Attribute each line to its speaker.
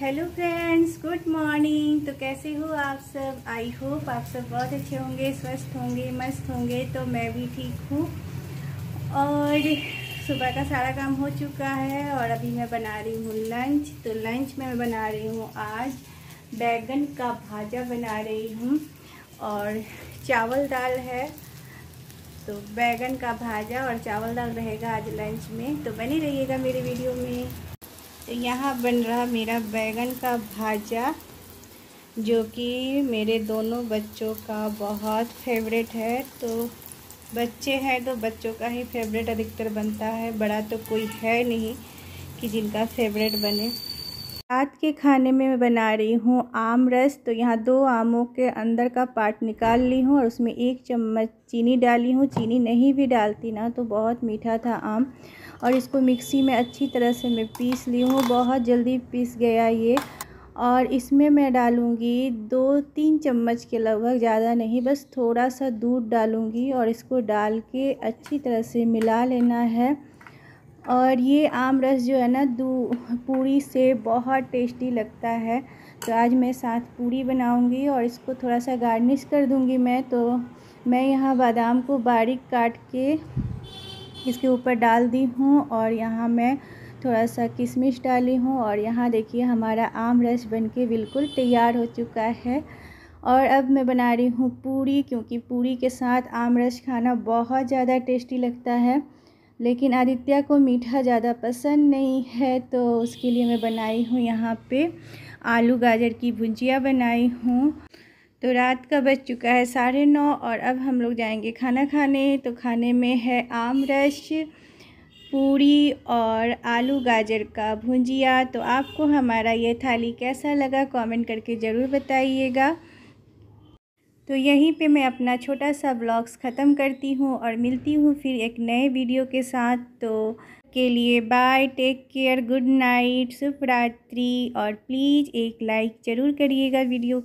Speaker 1: Hello friends good morning तो कैसे हो आप सब? आई होप आप सब बहुत अच्छे होंगे, स्वस्थ होंगे, मस्त होंगे तो मैं भी ठीक हूँ। और सुबह का सारा काम हो चुका है और अभी मैं बना रही हूँ लंच तो लंच में मैं बना रही हूँ आज बैगन का भाजा बना रही हूँ और चावल दाल है। तो बैगन का भाजा और चावल दाल रहेगा आज लंच में। तो बने रहिएगा मेरे वीडियो में। तो यहाँ बन रहा मेरा बैगन का भाजा, जो कि मेरे दोनों बच्चों का बहुत फेवरेट है। तो बच्चे हैं तो बच्चों का ही फेवरेट अधिकतर बनता है, बड़ा तो कोई है नहीं कि जिनका फेवरेट बने। रात के खाने में मैं बना रही हूँ आम रस तो यहाँ दो आमों के अंदर का पार्ट निकाल ली हूँ और उसमें एक चम्मच चीनी डाली हूँ। चीनी नहीं भी डालती ना तो बहुत मीठा था आम। और इसको मिक्सी में अच्छी तरह से मैं पीस ली हूँ, बहुत जल्दी पीस गया ये। और इसमें मैं डालूँगी दो तीन चम्मच के लगभग, ज़्यादा नहीं, बस थोड़ा सा दूध डालूँगी और इसको डाल के अच्छी तरह से मिला लेना है। और ये आम रस जो है ना, दू, पूरी से बहुत टेस्टी लगता है। तो आज मैं साथ पूरी बनाऊँगी और इसको थोड़ा सा गार्निश कर दूँगी मैं। तो मैं यहाँ बादाम को बारीक काट के इसके ऊपर डाल दी हूँ और यहाँ मैं थोड़ा सा किशमिश डाली हूँ और यहाँ देखिए हमारा आम रस बन के बिल्कुल तैयार हो चुका है। और अब मैं बना रही हूँ पूरी, क्योंकि पूरी के साथ आम रस खाना बहुत ज़्यादा टेस्टी लगता है। लेकिन आदित्य को मीठा ज़्यादा पसंद नहीं है तो उसके लिए मैं बनाई हूँ यहाँ पे आलू गाजर की भुजिया बनाई हूँ। तो रात का बज चुका है साढ़े नौ और अब हम लोग जाएँगे खाना खाने। तो खाने में है आम रस, पूरी और आलू गाजर का भुजिया। तो आपको हमारा ये थाली कैसा लगा कमेंट करके ज़रूर बताइएगा। तो यहीं पे मैं अपना छोटा सा ब्लॉग्स ख़त्म करती हूँ और मिलती हूँ फिर एक नए वीडियो के साथ। तो के लिए bye take care good night शुभ रात्रि और प्लीज़ एक लाइक ज़रूर करिएगा वीडियो